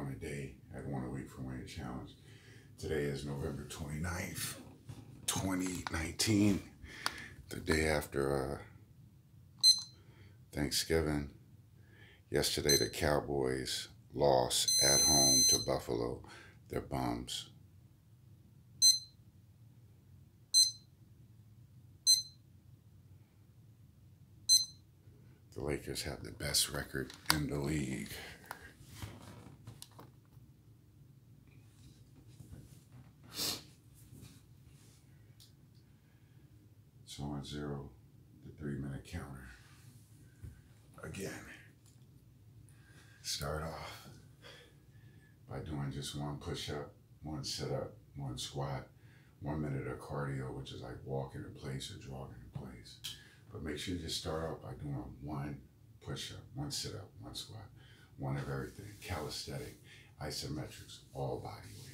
one a day at one a week for Wayne Challenge. Today is November 29th, 2019, the day after uh, Thanksgiving. Yesterday, the Cowboys lost at home to Buffalo. They're bums. The Lakers have the best record in the league. On zero, the three minute counter. Again, start off by doing just one push up, one sit up, one squat, one minute of cardio, which is like walking in place or jogging in place. But make sure you just start out by doing one push up, one sit up, one squat, one of everything. Calisthenic, isometrics, all body weight.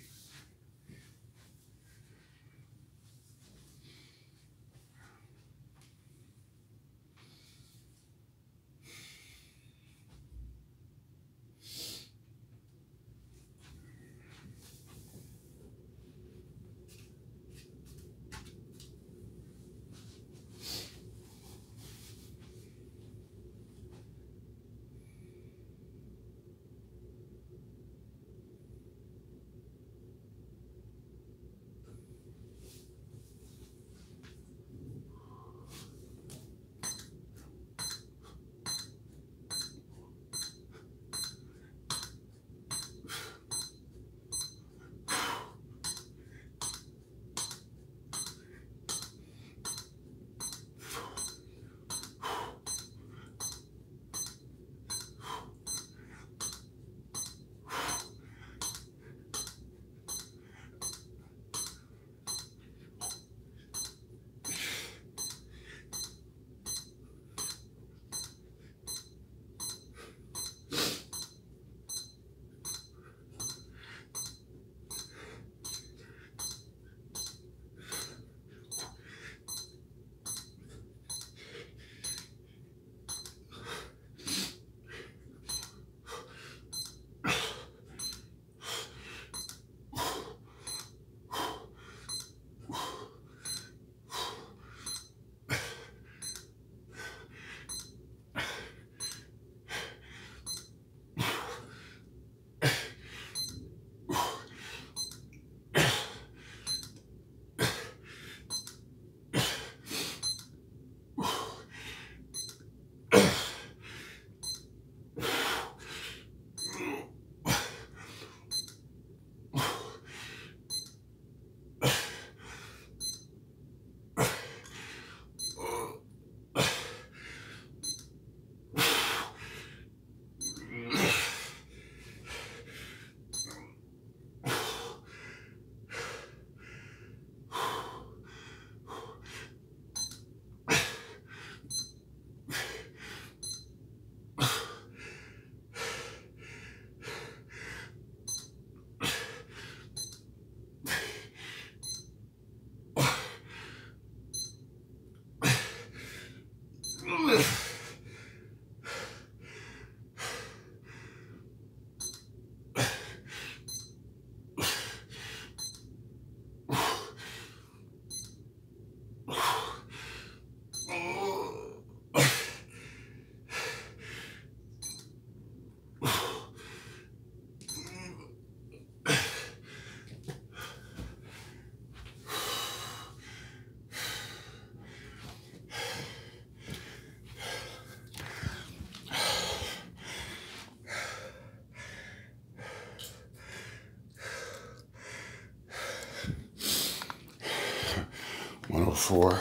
Four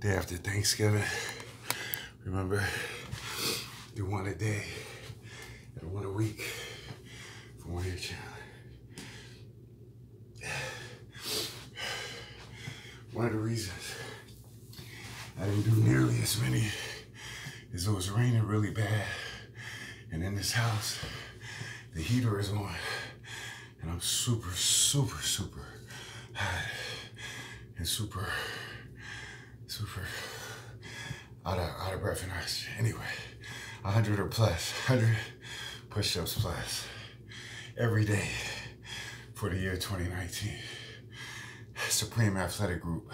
Day after Thanksgiving. Remember, do one a day and one a week for one year challenge. One of the reasons I didn't do nearly as many is it was raining really bad. And in this house, the heater is on. And I'm super, super, super and super, super out of, out of breath and oxygen. Anyway, 100 or plus, 100, push-ups plus every day for the year 2019. Supreme Athletic Group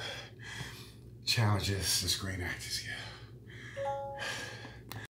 challenges the Screen Actors Guild.